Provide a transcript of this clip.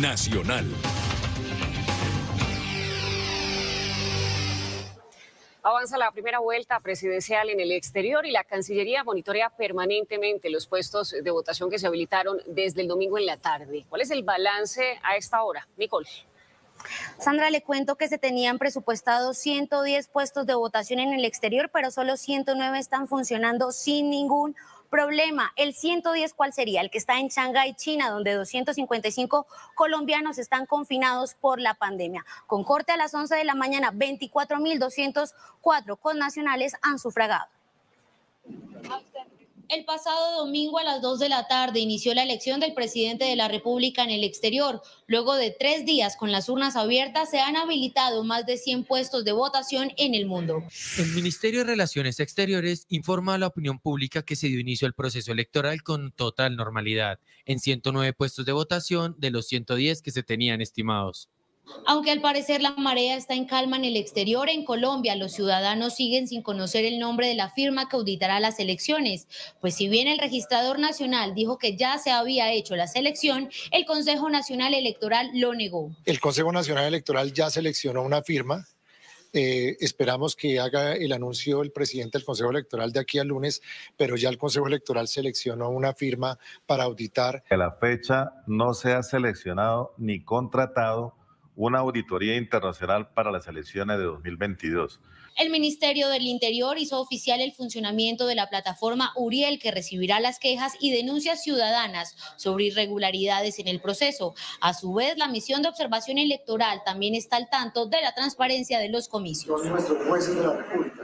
Nacional. Avanza la primera vuelta presidencial en el exterior y la Cancillería monitorea permanentemente los puestos de votación que se habilitaron desde el domingo en la tarde. ¿Cuál es el balance a esta hora? Nicole. Sandra, le cuento que se tenían presupuestados 110 puestos de votación en el exterior, pero solo 109 están funcionando sin ningún problema. El 110, ¿cuál sería? El que está en Shanghái, China, donde 255 colombianos están confinados por la pandemia. Con corte a las 11 de la mañana, 24.204 connacionales han sufragado. El pasado domingo a las 2 de la tarde inició la elección del presidente de la República en el exterior. Luego de tres días con las urnas abiertas, se han habilitado más de 100 puestos de votación en el mundo. El Ministerio de Relaciones Exteriores informa a la opinión pública que se dio inicio al proceso electoral con total normalidad, en 109 puestos de votación de los 110 que se tenían estimados. Aunque al parecer la marea está en calma en el exterior, en Colombia los ciudadanos siguen sin conocer el nombre de la firma que auditará las elecciones, pues si bien el registrador nacional dijo que ya se había hecho la selección, el Consejo Nacional Electoral lo negó. El Consejo Nacional Electoral ya seleccionó una firma. Eh, esperamos que haga el anuncio el presidente del Consejo Electoral de aquí al lunes, pero ya el Consejo Electoral seleccionó una firma para auditar. Que la fecha no se ha seleccionado ni contratado una auditoría internacional para las elecciones de 2022. El Ministerio del Interior hizo oficial el funcionamiento de la plataforma Uriel que recibirá las quejas y denuncias ciudadanas sobre irregularidades en el proceso. A su vez, la misión de observación electoral también está al tanto de la transparencia de los comicios. nuestros jueces de la República